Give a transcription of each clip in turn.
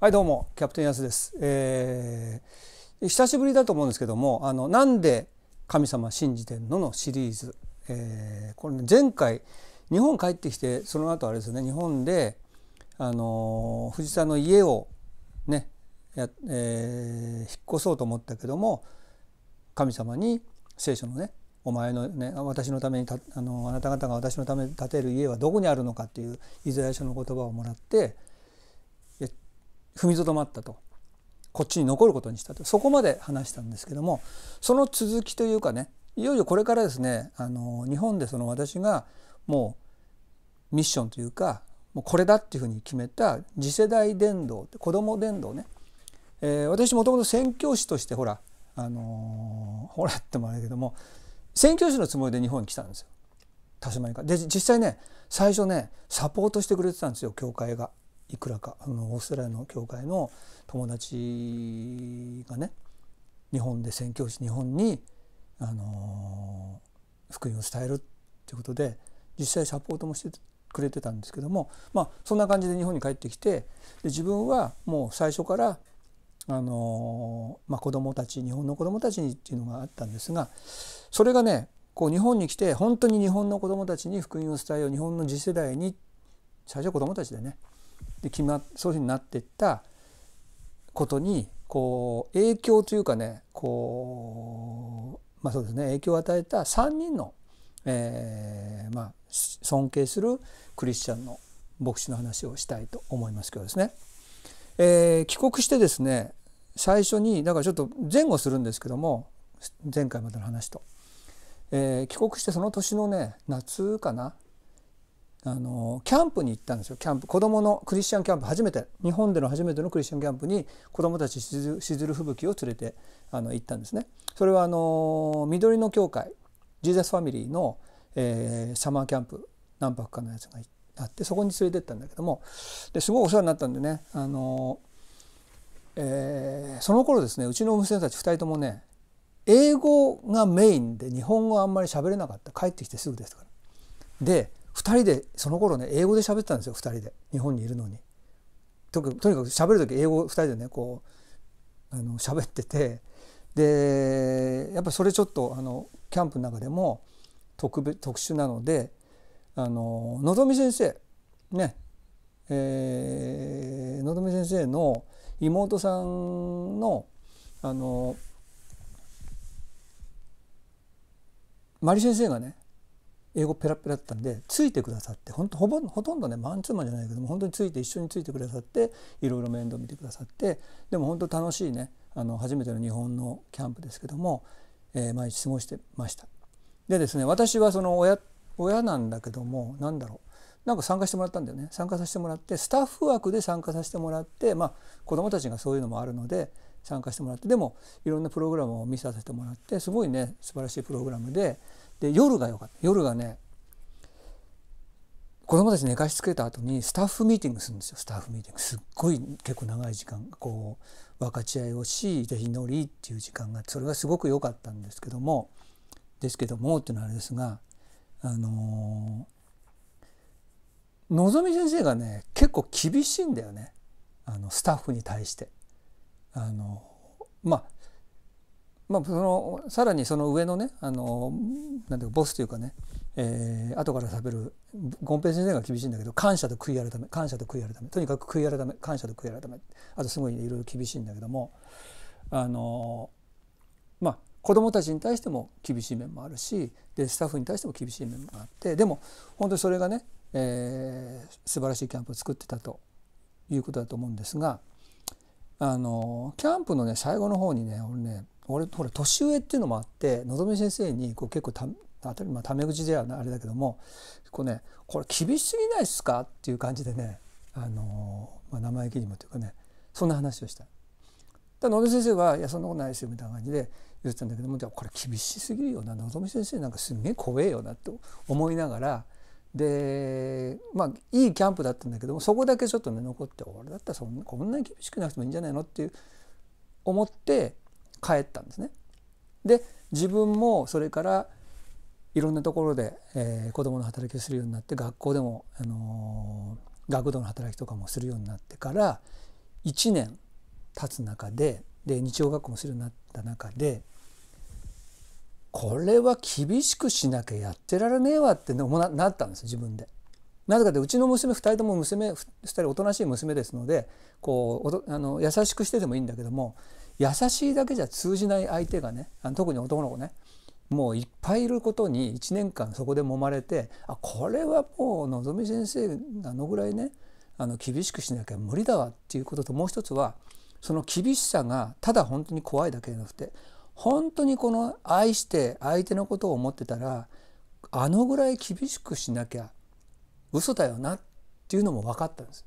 はいどうもキャプテン安です、えー、久しぶりだと思うんですけどもあのなんで神様信じてんののシリーズ、えー、これ、ね、前回日本帰ってきてその後あれですね日本であの藤沢の家をねや、えー、引っ越そうと思ったけども神様に聖書のねお前のね私のためにあのあなた方が私のために建てる家はどこにあるのかっていうイザヤ書の言葉をもらって踏みとどまったとこっちに残ることにしたとそこまで話したんですけどもその続きというかねいよいよこれからですねあの日本でその私がもうミッションというかもうこれだっていうふうに決めた次世代伝道子ども伝道ね、えー、私もともと宣教師としてほらあのー、ほらってもあれだけども宣教師のつもりで日本に来たんですよ田島にか。で実際ね最初ねサポートしてくれてたんですよ教会が。いくらかあのオーストラリアの教会の友達がね日本で宣教師日本に、あの福音を伝えるっていうことで実際サポートもしてくれてたんですけどもまあそんな感じで日本に帰ってきてで自分はもう最初からあのまあ、子どもたち日本の子どもたちにっていうのがあったんですがそれがねこう日本に来て本当に日本の子どもたちに福音を伝えよう日本の次世代に最初は子どもたちでねで決まそういうふうになっていったことにこう影響というかねこうまあそうですね影響を与えた3人の、えー、まあ尊敬するクリスチャンの牧師の話をしたいと思いますけどですね。えー、帰国してですね最初にだからちょっと前後するんですけども前回までの話と、えー、帰国してその年のね夏かなあのキャンプに行ったんですよキャンプ子どものクリスチャンキャンプ初めて日本での初めてのクリスチャンキャンプに子どもたちしずる吹雪を連れてあの行ったんですね。それはあの緑の教会ジーザスファミリーの、えー、サマーキャンプ何泊かのやつがあってそこに連れてったんだけどもですごいお世話になったんでねあの、えー、その頃ですねうちの娘たち2人ともね英語がメインで日本語あんまり喋れなかった帰ってきてすぐですから。で2人でその頃ね英語で喋ってたんですよ2人で日本にいるのに。とにかく喋る時英語2人でねこうあの喋っててでやっぱそれちょっとあのキャンプの中でも特別特殊なのであののぞみ先生ねえー、のぞみ先生の妹さんのあのマリ先生がね英語ペラペラだったんでついてくださって本当ほぼほとんどねマンツーマンじゃないけども本当について一緒についてくださっていろいろ面倒見てくださってでも本当楽しいねあの初めての日本のキャンプですけども、えー、毎日過ごしてました。でですね私はその親親なんだけども何だろうなんか参加してもらったんだよね参加させてもらってスタッフ枠で参加させてもらってまあ子どもたちがそういうのもあるので参加してもらってでもいろんなプログラムを見させてもらってすごいね素晴らしいプログラムでで夜が良かった。夜がね子供たち寝かしつけた後にスタッフミーティングするんですよ。スタッフミーティング。すっごい結構長い時間こう分かち合いをしで祈りっていう時間がそれがすごく良かったんですけどもですけどもっていうのはあれですがあののぞみ先生がね結構厳しいんだよね。あのスタッフに対して。あのまあまあ、そのさらにその上のねあのなんていうかボスというかね、えー、後から食べる権平先生が厳しいんだけど感謝と悔い改め感謝と悔い改めとにかく悔い改め感謝と悔い改めあとすごい、ね、いろいろ厳しいんだけどもあのまあ子どもたちに対しても厳しい面もあるしでスタッフに対しても厳しい面もあってでも本当にそれがね、えー、素晴らしいキャンプを作ってたということだと思うんですがあのキャンプのね最後の方にね俺ね俺ほら年上っていうのもあってのぞみ先生にこう結構た当たりまタメ口ではあれだけどもこうねこれ厳しすぎないっすかっていう感じでねあの、まあ、生意気にもというかねそんな話をした。だのぞみ先生は「いやそんなことないですよ」みたいな感じで言ってたんだけどもこれ厳しすぎるよなのぞみ先生なんかすげえ怖えよなって思いながらでまあいいキャンプだったんだけどもそこだけちょっとね残って俺だったらそんなこんなに厳しくなくてもいいんじゃないのっていう思って帰ったんですね。で自分もそれからいろんなところで、えー、子どもの働きをするようになって学校でも、あのー、学童の働きとかもするようになってから1年経つ中でで日曜学校もするようになった中でこれは厳しくしなきゃやってられねえわってななったんです自分で。なぜかというとうちの娘2人とも娘2人おとなしい娘ですのでこうあの優しくしててもいいんだけども優しいだけじゃ通じない相手がね特に男の子ねもういっぱいいることに1年間そこで揉まれてあこれはもうのぞみ先生あのぐらいねあの厳しくしなきゃ無理だわっていうことともう一つはその厳しさがただ本当に怖いだけじゃなくて本当にこの愛して相手のことを思ってたらあのぐらい厳しくしなきゃ嘘だよなっていうのも分かったんです。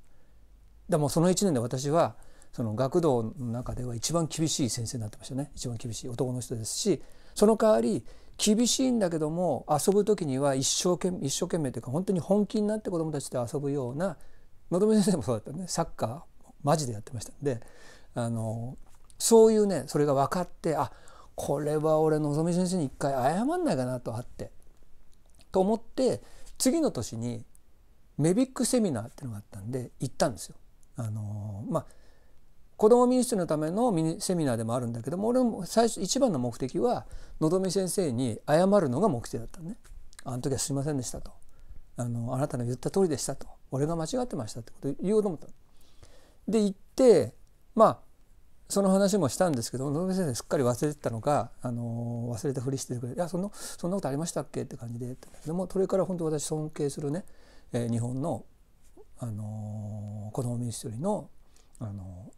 でもその1年で私はその学童の中では一番厳しい先生になってましたね一番厳しい男の人ですしその代わり厳しいんだけども遊ぶ時には一生懸命一生懸命というか本当に本気になって子どもたちと遊ぶようなのどめ先生もそうだったねサッカーマジでやってましたんであのそういうねそれが分かってあこれは俺のぞみ先生に一回謝んないかなとあってと思って次の年にメビックセミナーっていうのがあったんで行ったんですよ。あのまあ子ども民主のためのミニセミナーでもあるんだけども俺も最初一番の目的はのぞみ先生に謝るのが目的だったね。あの時はすいませんでしたと。あのあなたの言った通りでしたと。俺が間違ってましたってこと言おうと思った。で行ってまあその話もしたんですけど野上先生すっかり忘れてたのか、あの忘れたふりしてくれて「いやそのそんなことありましたっけ?」って感じで言ったんだけどもそれから本当私尊敬するね、えー、日本の、あのー、子ども民主主義の、あの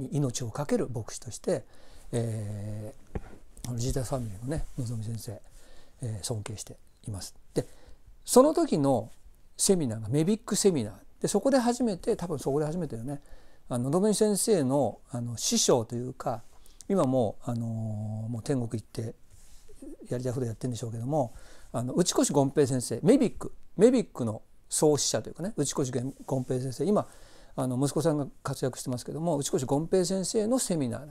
ー、命を懸ける牧師として、えー、ジータファミリーのねのぞみ先生、えー、尊敬しています。でその時のセミナーがメビックセミナーでそこで初めて多分そこで初めてよねあの野先生のあの師匠というか今もあのもう天国行ってやりたいことやってるんでしょうけどもあの内越権平先生メビックメビックの創始者というかね内越権平先生今あの息子さんが活躍してますけども内越権平先生のセミナー。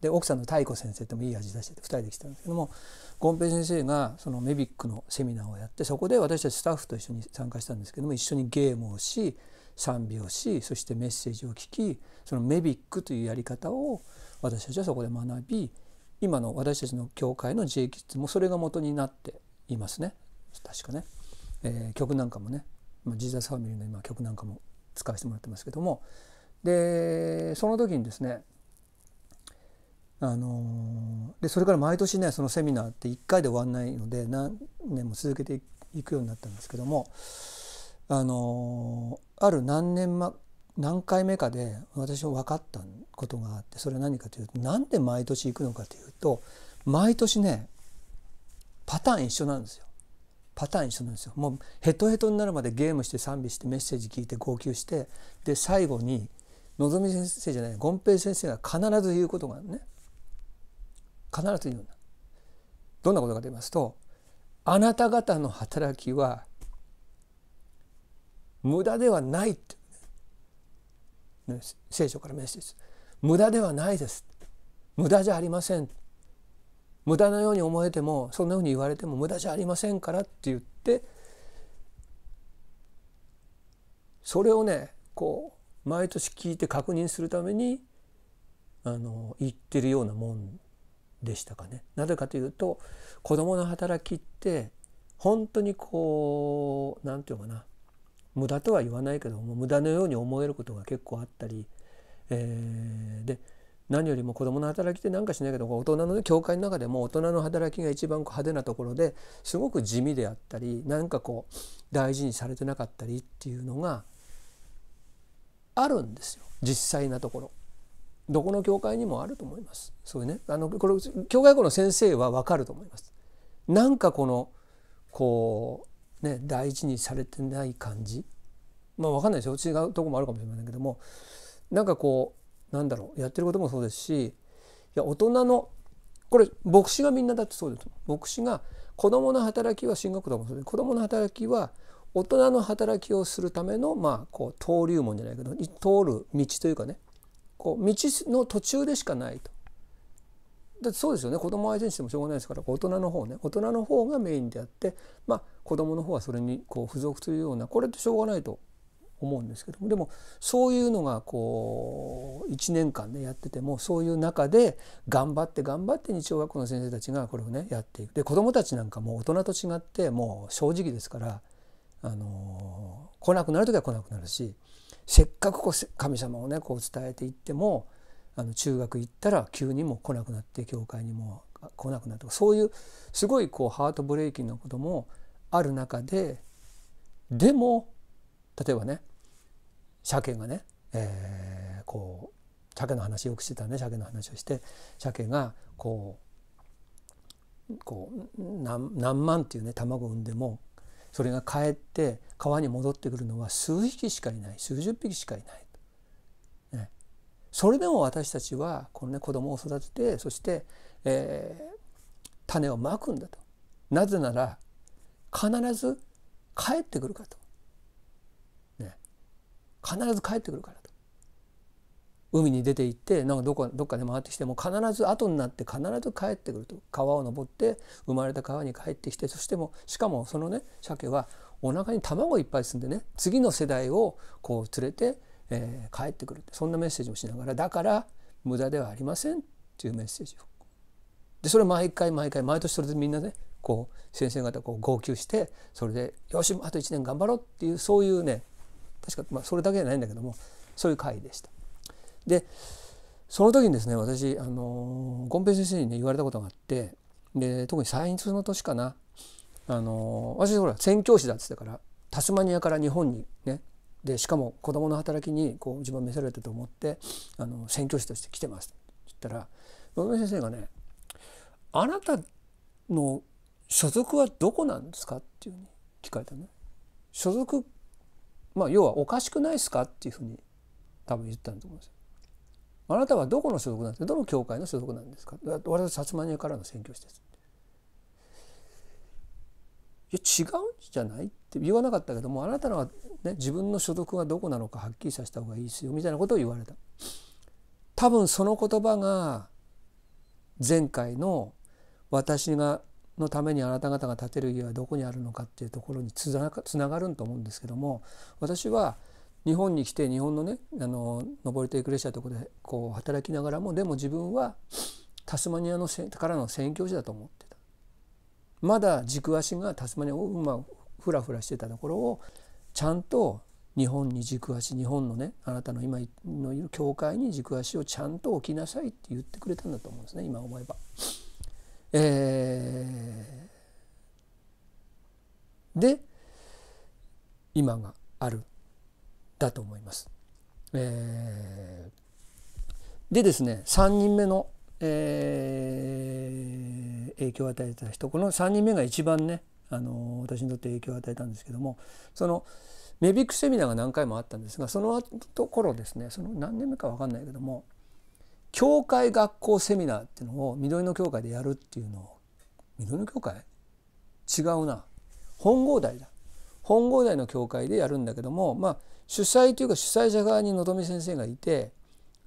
で奥さんの太子先生ともいい味出してて2人で来たんですけども権平先生がその MEBIG のセミナーをやってそこで私たちスタッフと一緒に参加したんですけども一緒にゲームをし賛美をしそしてメッセージを聞きその MEBIG というやり方を私たちはそこで学び今の私たちの教会の J キッズもそれが元になっていますね確かね、えー、曲なんかもね、ま、ジーザスファミリーの今曲なんかも使わせてもらってますけどもでその時にですねあのでそれから毎年ねそのセミナーって1回で終わんないので何年も続けていくようになったんですけどもあのある何年、ま、何回目かで私は分かったことがあってそれは何かというとなんで毎年行くのかというと毎年ねパターン一緒なんですよ。パターン一緒なんですよ。もうヘトヘトになるまでゲームして賛美してメッセージ聞いて号泣してで最後にのぞみ先生じゃない権平先生が必ず言うことがあるね。必ず言うんだ。どんなことかと言いますとあなた方の働きは無駄ではないって、ね、聖書からメッセージ。無駄ではないです。無駄じゃありません。無駄のように思えてもそんなふうに言われても無駄じゃありませんからって言ってそれをねこう毎年聞いて確認するためにあの言ってるようなもんでしたかね。なぜかというと子どもの働きって本当にこう何て言うかな無駄とは言わないけども無駄のように思えることが結構あったり、えー、で何よりも子どもの働きって何かしないけど大人の、ね、教会の中でも大人の働きが一番派手なところですごく地味であったり何かこう大事にされてなかったりっていうのがあるんですよ実際なところ。どこの教会にもあると思います。そういうねあのこれ教会校の先生は分かると思います。なんかこのこうね、大事にされてない感じまあ分かんないですよ違うとこもあるかもしれませんけどもなんかこうなんだろうやってることもそうですしいや大人のこれ牧師がみんなだってそうです牧師が子どもの働きは進学とかもそうで子どもの働きは大人の働きをするためのまあこう登竜門じゃないけど通る道というかね。こう道の途中でしかないと。だってそうですよね。子供相手にしてもしょうがないですから大人の方ね。大人の方がメインであってまあ子供の方はそれにこう付属するようなこれってしょうがないと思うんですけども。でもそういうのがこう1年間でやっててもそういう中で頑張って頑張って日曜学校の先生たちがこれをねやっていく。で子どもたちなんかも大人と違ってもう正直ですからあの来なくなる時は来なくなるしせっかくこう神様をねこう伝えていってもあの中学行ったら急にも来なくなって教会にも来なくなるとかそういうすごいこうハートブレイキングなこともある中ででも例えばね鮭がね、えー、こう鮭の話よくしてたね鮭の話をして鮭がこうこう何万っていうね卵を産んでもそれが帰って川に戻ってくるのは数匹しかいない数十匹しかいない、ね、それでも私たちはこの、ね、子供を育ててそして、えー、種をまくんだと。なぜなら必ず帰ってくるかと、ね、必ず帰ってくるから。海に出て行ってなんかどこどっかで回ってきても必ず後になって必ず帰ってくると川を登って生まれた川に帰ってきてそしてもしかもそのね鮭はお腹に卵いっぱい住んでね次の世代をこう連れて、えー、帰ってくるそんなメッセージをしながらだから無駄ではありませんっていうメッセージをでそれ毎回毎回毎年それでみんなねこう先生方こう号泣してそれでよしあと1年頑張ろうっていうそういうね確か、まあ、それだけじゃないんだけどもそういう会でした。でその時にですね私あの権平先生にね言われたことがあってで特にサインスの年かなあの私ほら宣教師だっつってからタスマニアから日本にねでしかも子どもの働きにこう自分は召されたと思ってあの宣教師として来てますって言ったら権平先生がね「あなたの所属はどこなんですか?」っていうふうに聞かれたね。所属まあ要はおかしくないですかっていうふうに多分言ったんだと思うんですよ。あなたはどこの所属なんですか？どの教会の所属なんですか？私は薩摩ニアからの宣教師です。いや違うんじゃない？って言わなかったけどもあなたのは、ね、自分の所属はどこなのかはっきりさせた方がいいですよみたいなことを言われた。多分その言葉が前回の私がのためにあなた方が建てる家はどこにあるのかっていうところにつながると思うんですけども私は日本に来て日本のねあの登り手エクレシアとこでこう働きながらもでも自分はタスマニアのからの宣教師だと思ってたまだ軸足がタスマニアをまあふらふらしてたところをちゃんと日本に軸足日本のねあなたの今のいる教会に軸足をちゃんと置きなさいって言ってくれたんだと思うんですね今思えば。えー、で今があるだと思います。えー、でですね3人目の、えー、影響を与えた人この3人目が一番ねあの私にとって影響を与えたんですけどもそのメビックセミナーが何回もあったんですがそのところですねその何年目か分かんないけども教会学校セミナーっていうのを緑の教会でやるっていうのを緑の教会？違うな。本郷台だ。本郷台の教会でやるんだけどもまあ主催というか主催者側にのぞみ先生がいて、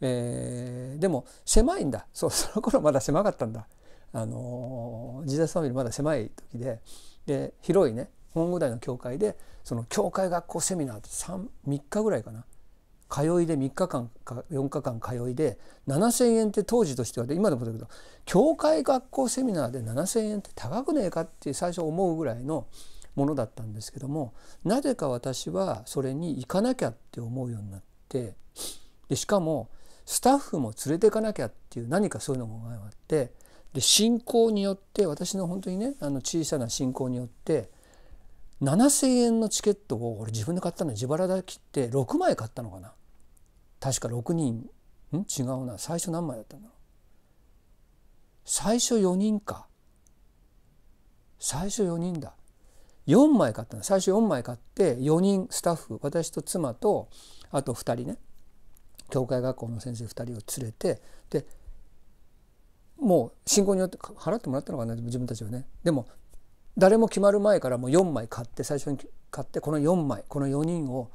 えー、でも狭いんだ。そう その頃まだ狭かったんだ。あのジーザスファミリーまだ狭い時で。で広いね本郷台の教会でその教会学校セミナーって 3, 3日ぐらいかな。通いで3日間か4日間通いで7,000円って当時としては今でもだけど教会学校セミナーで7,000円って高くねえかって最初思うぐらいのものだったんですけどもなぜか私はそれに行かなきゃって思うようになってでしかもスタッフも連れていかなきゃっていう何かそういうのがあってで信仰によって私の本当にねあの小さな信仰によって7,000円のチケットを俺自分で買ったの自腹で切って6枚買ったのかな。確か6人ん？違うな。最初何枚だったんだろう。最初4人か。最初4人だ。4枚買ったの。最初4枚買って4人スタッフ私と妻とあと2人ね。教会学校の先生2人を連れてでもう信仰によって払ってもらったのかな？自分たちはね。でも誰も決まる前からもう4枚買って最初に買ってこの4枚この4人を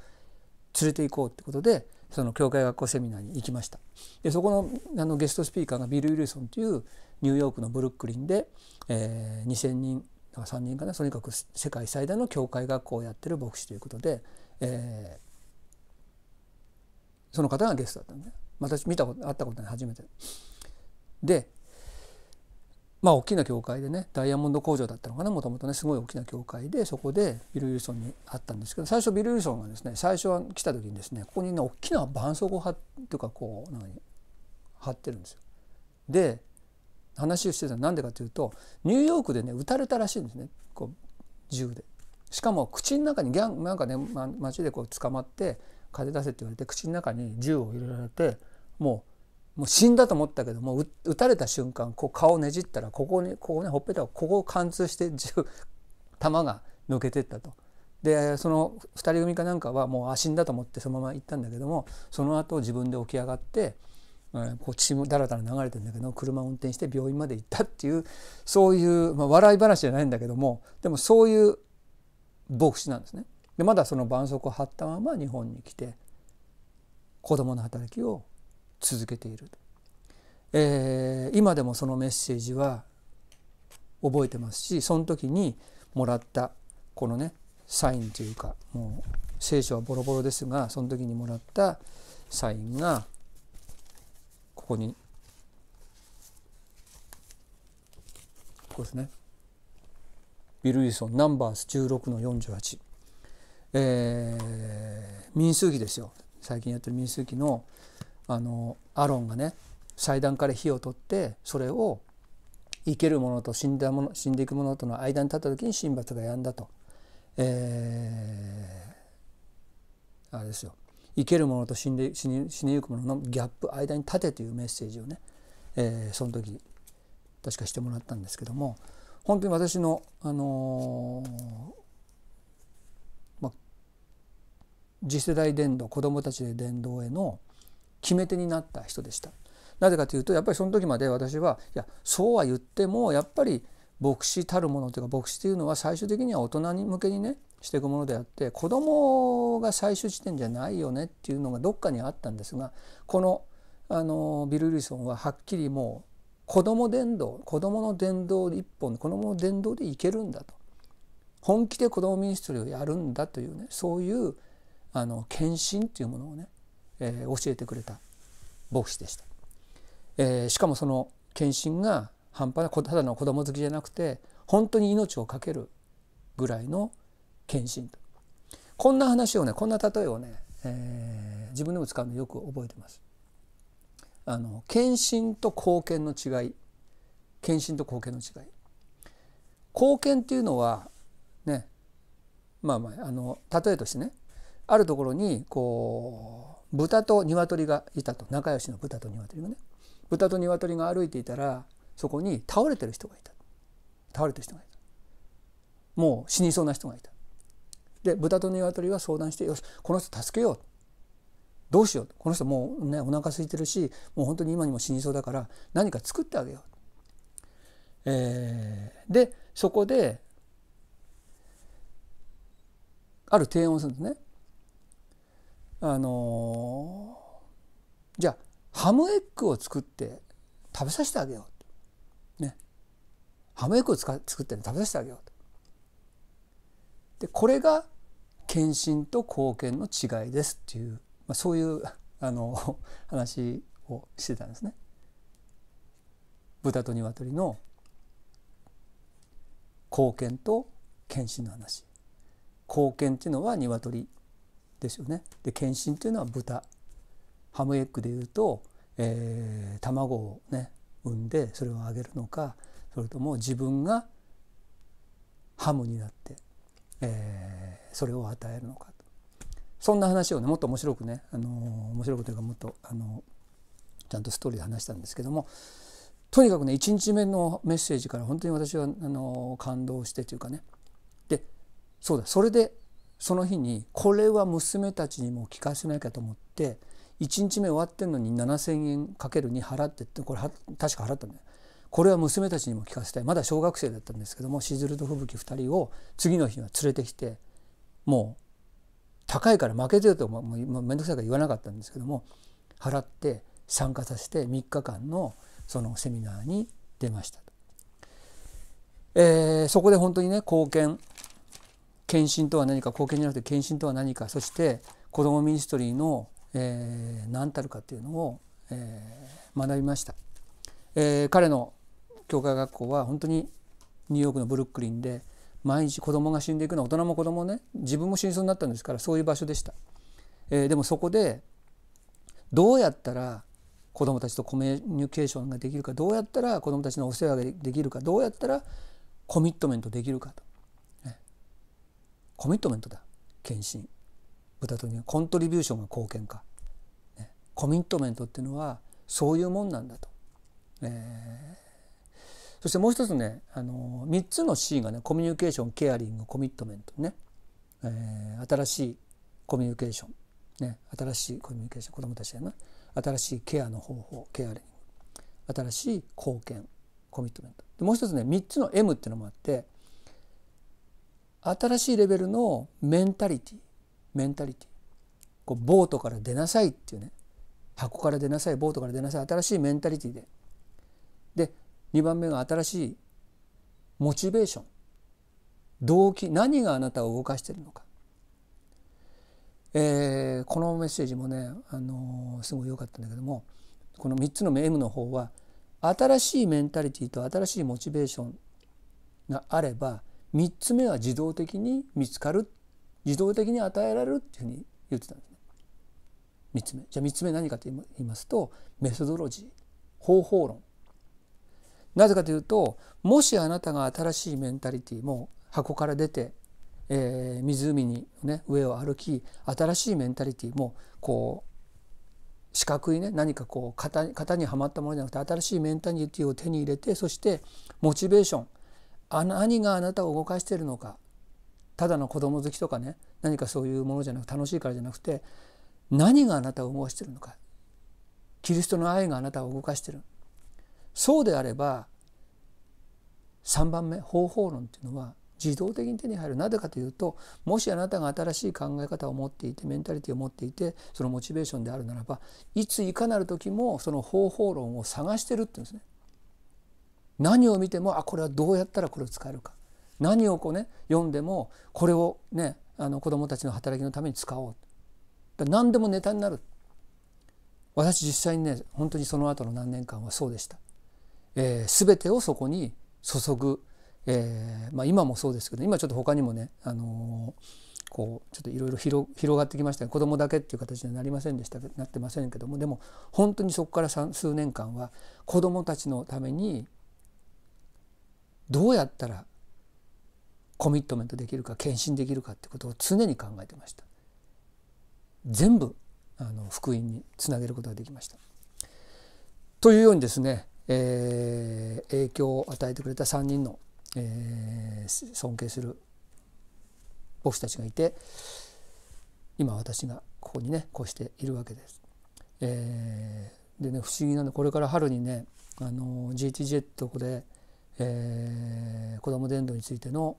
連れて行こうってことでその教会学校セミナーに行きました。でそこのあのゲストスピーカーがビル・ウィルソンというニューヨークのブルックリンで、えー、2,000人3人かなとにかく世界最大の教会学校をやってる牧師ということで、えその方がゲストだったんで私見たこと会ったことない初めてでまあ大きな教会でねダイヤモンド工場だったのかなもともとねすごい大きな教会でそこでビル・ウィルソンに会ったんですけど最初ビル・ウィルソンがですね最初は来た時にですねここにね大きな絆創膏貼っていうかこう何貼ってるんですよ。で話をしてたのは何でかというとニューヨークでね撃たれたらしいんですねこう銃で。しかも口の中にギャンなんかね、ま、街でこう捕まって金出せって言われて口の中に銃を入れられてもうもう死んだと思ったけども撃たれた瞬間こう顔をねじったらここにここねほっぺたをここを貫通して銃弾が抜けてったと。でその2人組かなんかはもうあ死んだと思ってそのまま行ったんだけどもその後自分で起き上がって、こう血もだらだら流れてるんだけど車を運転して病院まで行ったっていうそういう、まあ、笑い話じゃないんだけどもでもそういう牧師なんですね。でまだその絆創膏を貼ったまま日本に来て子供の働きを続けている、えー、今でもそのメッセージは覚えてますしその時にもらったこのねサインというかもう聖書はボロボロですがその時にもらったサインがここに。ここですね。ビル・ウィソンナンバース16の48、えー、民数記ですよ。最近やってる民数記のあのアロンがね祭壇から火を取ってそれを生けるものと死んだもの死んでいくものとの間に立った時に神罰がやんだと、えー、あれですよ。生けるものと死んで死に死にゆくもののギャップ間に立てというメッセージをね、えー、その時確かしてもらったんですけども本当に私の、あのー、まあ、次世代伝道子どもたちで伝道への決め手になった人でした。なぜかというとやっぱりその時まで私はいやそうは言ってもやっぱり牧師たるものというか牧師というのは最終的には大人に向けにねしていくものであって子供が最終地点じゃないよねっていうのがどっかにあったんですがこのあのビル・リソンははっきりもう子供伝道子供の伝道一本子供の伝道でいけるんだと。本気で子供ミニストリーをやるんだというねそういうあの献身というものをねえー、教えてくれた牧師でした、えー、しかもその献身が半端なただの子供好きじゃなくて本当に命を懸けるぐらいの献身と。こんな話をねこんな例えをね、えー、自分でも使うのよく覚えてます。あの献身と貢献の違い。献身と貢献の違い。貢献っていうのはねまあまああの例えとしてねあるところにこう豚と鶏がいたと。仲良しの豚と鶏がね。豚と鶏が歩いていたらそこに倒れてる人がいた。倒れてる人がいた。もう死にそうな人がいた。で豚と鶏は相談してよしこの人助けよう。どうしよう。この人もうねお腹空いてるしもう本当に今にも死にそうだから何か作ってあげよう、えー、でそこである提案をするんですね。あのじゃあハムエッグを作って食べさせてあげよう。ハムエッグを作って食べさせてあげようとでこれが献身と貢献の違いですっていう、まあ、そういうあの話をしてたんですね。豚と鶏の貢献と献身の話貢献っていうのは鶏ですよね。で献身っていうのは豚ハムエッグでいうと、えー、卵をね産んでそれをあげるのかそれとも自分がハムになって、えー、それを与えるのかとそんな話をねもっと面白くね、あの面白くというかもっと、あのちゃんとストーリーで話したんですけどもとにかくね1日目のメッセージから本当に私はあの感動してというかねでそうだそれでその日にこれは娘たちにも聞かせなきゃと思って1日目終わってんのに7,000円かける2払ってってこれ確か払ったんだよ。これは娘たちにも聞かせたい。まだ小学生だったんですけどもしずると吹雪2人を次の日は連れてきてもう高いから負けてるともう面倒くさいから言わなかったんですけども払って参加させて3日間のそのセミナーに出ましたえー、そこで本当にね貢献献身とは何か貢献じゃなくて献身とは何かそして子どもミニストリーのえー、何たるかっていうのを、えー、学びました、えー、彼の教会学校は本当にニューヨークのブルックリンで毎日子供が死んでいくのは大人も子供ね自分も死にそうになったんですからそういう場所でした、えー、でもそこでどうやったら子供たちとコミュニケーションができるかどうやったら子供たちのお世話ができるかどうやったらコミットメントできるかと、ね、コミットメントだ。献身。豚とにコントリビューションが貢献か、ね、コミットメントっていうのはそういうもんなんだと、えー、そしてもう一つねあの3つの C がねコミュニケーションケアリングコミットメントね、えー、新しいコミュニケーション、ね、新しいコミュニケーション子どもたちやな。新しいケアの方法ケアリング。新しい貢献コミットメント。でもう一つね3つの M っていうのもあって新しいレベルのメンタリティメンタリティこうボートから出なさいっていうね。箱から出なさいボートから出なさい。新しいメンタリティでで2番目が新しいモチベーション。動機何があなたを動かしているのか、えー、このメッセージもね、あのー、すごい良かったんだけどもこの3つの M の方は新しいメンタリティと新しいモチベーションがあれば3つ目は自動的に見つかる自動的に与えられるっていうふうに言ってたんですね。3つ目。じゃあ3つ目何かと言いますとメソドロジー方法論。なぜかというともしあなたが新しいメンタリティも箱から出て、えー、湖に、ね、上を歩き新しいメンタリティもこう四角いね何かこう型型にはまったものじゃなくて新しいメンタリティを手に入れてそしてモチベーションあ何があなたを動かしているのかただの子供好きとかね何かそういうものじゃなく楽しいからじゃなくて何があなたを動かしているのかキリストの愛があなたを動かしている。そうであれば3番目方法論っていうのは自動的に手に入る。なぜかというともしあなたが新しい考え方を持っていてメンタリティを持っていてそのモチベーションであるならばいついかなる時もその方法論を探してるって言うんですね。何を見てもあこれはどうやったらこれを使えるか。何をこうね読んでもこれをねあの子どもたちの働きのために使おう。何でもネタになる。私実際にね本当にその後の何年間はそうでした、えー、全てをそこに注ぐえーまあ、今もそうですけど今ちょっと他にもね、あのー、こうちょっといろいろ広がってきました子供だけっていう形にはなりませんでしたなってませんけどもでも本当にそこから数年間は子供たちのためにどうやったらコミットメントできるか献身できるかってことを常に考えてました。全部あの福音につなげることができました。というようにですね、えー、影響を与えてくれた3人のえー、尊敬する牧師たちがいて今私がここにねこうしているわけです。えー、でね不思議なのこれから春にねあの GTJ とこで、えー、子ども伝道についての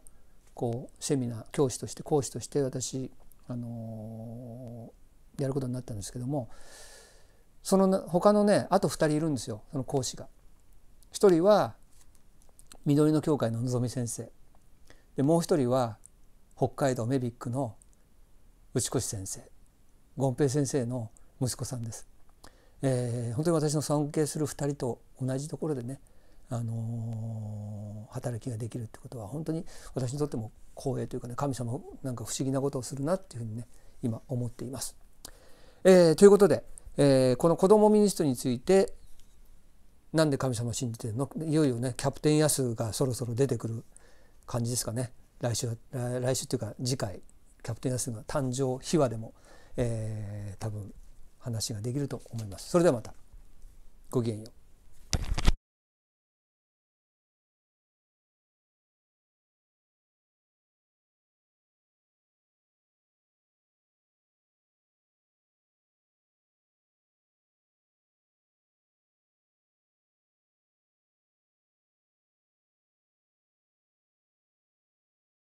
こうセミナー教師として講師として私、あのー、やることになったんですけどもその他のねあと2人いるんですよその講師が。一人は緑の教会の望先生。でもう一人は北海道メビックの内越先生。権平先生の息子さんです、えー、本当に私の尊敬する2人と同じところでね、あのー、働きができるってことは本当に私にとっても光栄というかね神様なんか不思議なことをするなっていうふうにね今思っています。えー、ということで、えー、この子どもミニストについてなんで神様を信じてるの？いよいよねキャプテンヤスがそろそろ出てくる感じですかね来週来週っていうか次回キャプテンヤスの誕生秘話でも、えー、多分話ができると思います。それではまたごきげんよう。